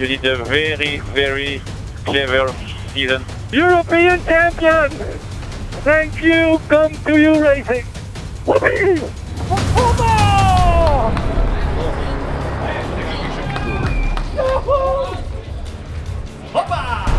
You did a very, very clever season. European champion! Thank you, come to you racing! Hoppa!